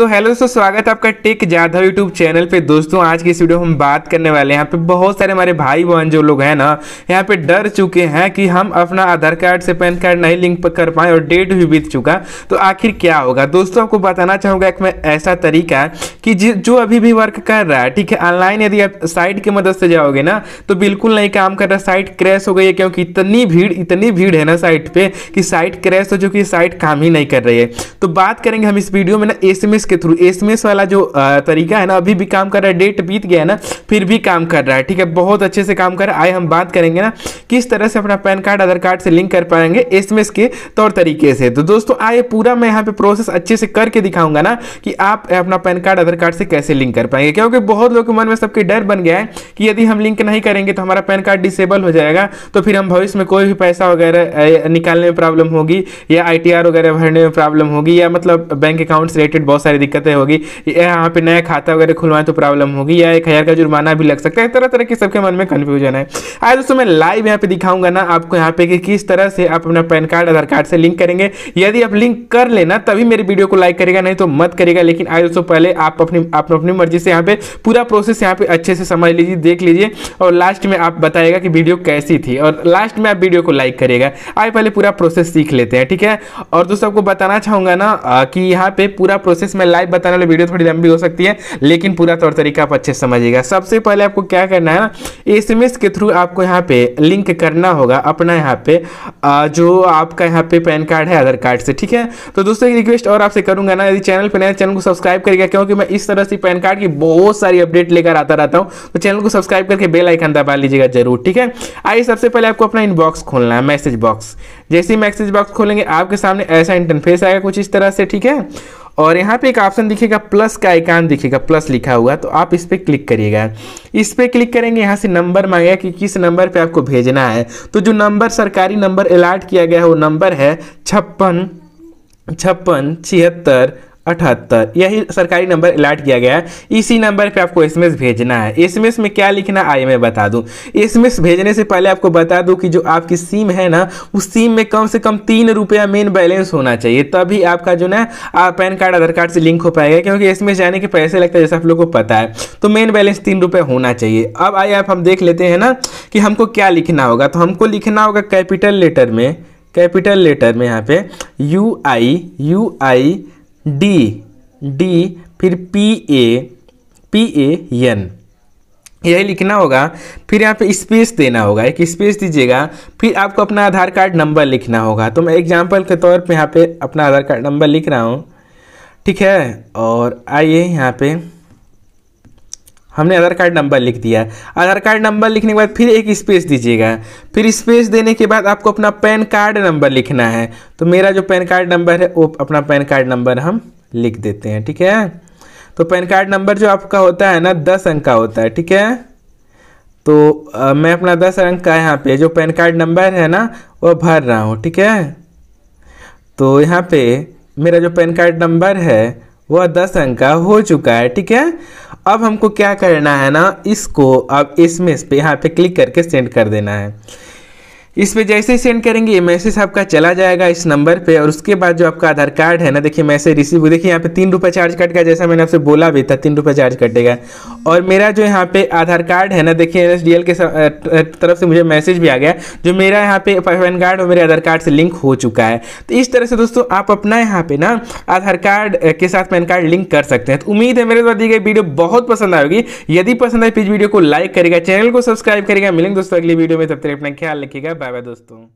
तो हेलो दोस्तों, स्वागत है आपका टेक जाधव यूट्यूब चैनल पे। दोस्तों, आज की इस वीडियो में हम बात करने वाले हैं। यहाँ पे बहुत सारे हमारे भाई बहन जो लोग हैं ना, यहाँ पे डर चुके हैं कि हम अपना आधार कार्ड से पैन कार्ड नहीं लिंक कर पाए और डेट भी बीत चुका। तो आखिर क्या होगा? दोस्तों, आपको बताना चाहूँगा, एक मैं ऐसा तरीका कि जो अभी भी वर्क कर रहा है, ठीक है? ऑनलाइन यदि आप साइट की मदद से जाओगे ना तो बिल्कुल नहीं काम कर रहा साइट क्रैश हो गई है क्योंकि इतनी भीड़ इतनी भीड़ है ना साइट पे कि साइट क्रैश हो चुकी साइट काम ही नहीं कर रही है। तो बात करेंगे हम इस वीडियो में ना एसएमएस के थ्रू एसएमएस वाला जो तरीका है ना, अभी भी काम कर रहा है डेट बीत गया है ना, फिर भी काम कर रहा है, ठीक है? बहुत अच्छे से काम कर रहा है। आए हम बात करेंगे ना, किस तरह से अपना पैन कार्ड, आधार कार्ड से लिंक कर पाएँगे एस के तौर तरीके से। तो दोस्तों, आए पूरा मैं यहाँ पे प्रोसेस अच्छे से करके दिखाऊँगा ना, कि आप अपना पैन कार्ड, आधार कार्ड से कैसे लिंक कर पाएँगे। क्योंकि बहुत लोग के मन में सबके डर बन गया है कि यदि हम लिंक नहीं करेंगे तो हमारा पैन कार्ड डिसेबल हो जाएगा तो फिर हम भविष्य में कोई भी पैसा वगैरह निकालने में प्रॉब्लम होगी, या आईटीआर वगैरह भरने में प्रॉब्लम होगी, या मतलब बैंक अकाउंट से रिलेटेड बहुत सारी दिक्कतें होगी। यहाँ पे नया खाता वगैरह खुलवाएँ तो प्रॉब्लम होगी या एक हज़ार का जुर्माना भी लग सकता है। तरह तरह के सबके मन में कन्फ्यूज़न है। आज दोस्तों मैं लाइव यहाँ पे दिखाऊँगा ना आपको यहाँ पे कि किस तरह से आप अपना पैन कार्ड, आधार कार्ड से लिंक करेंगे। यदि आप लिंक कर लेना, तभी मेरी वीडियो को लाइक करेगा नहीं तो मत करेगा लेकिन आज दोस्तों पहले आप अपनी आप अपनी मर्ज़ी से यहाँ पे पूरा प्रोसेस यहाँ पे अच्छे से समझ लीजिए, देख लीजिए। और लास्ट में आप बताएगा कि वीडियो कैसी थी। और लास्ट में आप वीडियो को लाइक करेगा आइए पहले पूरा प्रोसेस सीख लेते हैं, ठीक है? और दोस्तों आपको बताना चाहूँगा ना कि यहाँ पे पूरा प्रोसेस मैं लाइव बताने वाले वीडियो थोड़ी लंबी हो सकती है, लेकिन पूरा तौर तरीका आप अच्छे समझिएगा। सबसे पहले आपको क्या करना है ना एस के थ्रू आपको यहाँ पे लिंक करना होगा अपना यहाँ पे जो आपका यहाँ पे पैन कार्ड है, आधार कार्ड से, ठीक है? तो दोस्तों, एक रिक्वेस्ट और आपसे करूँगा ना, यदि चैनल पर नया चैनल को सब्सक्राइब करिएगा, क्योंकि मैं इस तरह से पैन कार्ड की बहुत सारी अपडेट लेकर आता रहता हूँ। तो चैनल को सब्सक्राइब करके बेल आइकन दबा लीजिएगा ज़रूर, ठीक है? आइए, सबसे पहले आपको अपना इनबॉक्स खोलना है, मैसेज बॉक्स। जैसे ही मैसेज बॉक्स खोलेंगे, आपके सामने ऐसा इंटरफेस आएगा कुछ इस तरह से, ठीक है? और यहाँ पे एक ऑप्शन दिखेगा प्लस का आइकान दिखेगा प्लस लिखा हुआ तो आप इस पर क्लिक करिएगा। इस पर क्लिक करेंगे, यहाँ से नंबर मांगेगा कि किस नंबर पे आपको भेजना है। तो जो नंबर सरकारी नंबर अलाट किया गया है, वो नंबर है छप्पन छप्पन, छिहत्तर अठहत्तर। यही सरकारी नंबर अलर्ट किया गया है। इसी नंबर पे आपको एसएमएस भेजना है। एसएमएस में क्या लिखना आइए मैं बता दूँ। एसएमएस भेजने से पहले आपको बता दूँ कि जो आपकी सिम है ना, उस सिम में कम से कम तीन रुपया मेन बैलेंस होना चाहिए। तभी आपका जो ना पैन कार्ड, आधार कार्ड से लिंक हो पाएगा, क्योंकि एसएमएस जाने के पैसे लगता है, जैसे आप लोग को पता है। तो मेन बैलेंस तीन रुपये होना चाहिए। अब आइए आप, हम देख लेते हैं ना कि हमको क्या लिखना होगा। तो हमको लिखना होगा कैपिटल लेटर में, कैपिटल लेटर में यहाँ पे U I U I D D फिर P A P A N यही लिखना होगा, फिर यहाँ पे स्पेस देना होगा, एक स्पेस दीजिएगा, फिर आपको अपना आधार कार्ड नंबर लिखना होगा। तो मैं एग्ज़ाम्पल के तौर पे यहाँ पे अपना आधार कार्ड नंबर लिख रहा हूँ, ठीक है? और आइए यहाँ पे हमने आधार कार्ड नंबर लिख दिया। आधार कार्ड नंबर लिखने के बाद फिर एक स्पेस दीजिएगा। फिर स्पेस देने के बाद आपको अपना पैन कार्ड नंबर लिखना है। तो मेरा जो पैन कार्ड नंबर है वो अपना पैन कार्ड नंबर हम लिख देते हैं ठीक है? तो पैन कार्ड नंबर जो आपका होता है ना दस अंक का होता है ठीक है? तो आ, मैं अपना दस अंक का यहाँ पे जो पैन कार्ड नंबर है ना वो भर रहा हूँ ठीक है? तो यहाँ पे मेरा जो पैन कार्ड नंबर है वह दस अंक का हो चुका है ठीक है? अब हमको क्या करना है ना, इसको अब इसमें इस पे यहाँ पे क्लिक करके सेंड कर देना है। इस पे जैसे ही सेंड करेंगे, ये मैसेज आपका चला जाएगा इस नंबर पे और उसके बाद जो आपका आधार कार्ड है ना, देखिए मैसेज रिसीव देखिए यहाँ पे तीन रुपये चार्ज कटेगा जैसा मैंने आपसे बोला भी था, तीन रुपये चार्ज कटेगा। और मेरा जो यहाँ पे आधार कार्ड है ना, देखिए एन एस डी एल के तरफ़ से मुझे मैसेज भी आ गया, जो मेरा यहाँ पे पैन कार्ड और मेरे आधार कार्ड से लिंक हो चुका है। तो इस तरह से दोस्तों, आप अपना यहाँ पे ना आधार कार्ड के साथ पैन कार्ड लिंक कर सकते हैं। तो उम्मीद है मेरे द्वारा दी गई वीडियो बहुत पसंद आएगी यदि पसंद आए प्लीज़ वीडियो को लाइक करेगा चैनल को सब्सक्राइब करेगा मिलेंगे दोस्तों अगली वीडियो में, तब तक अपना ख्याल रखिएगा। बाय बाय दोस्तों।